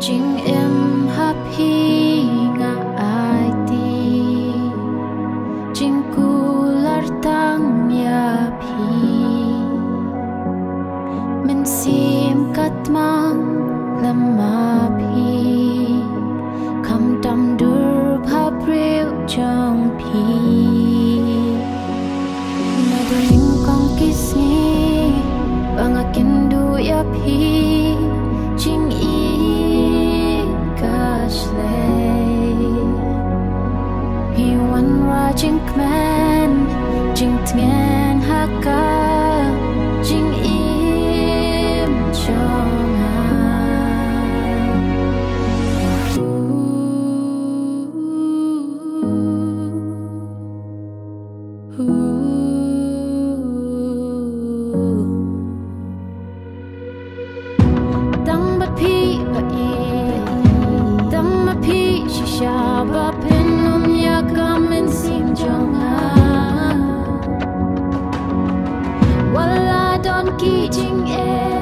chính em hấp hi nga ai ti chính cu lar tang nhà phi, mình xin cắt mang katmang lamma phi. Wan ra jing kman jing tngen hakka jing du na đón ki jing e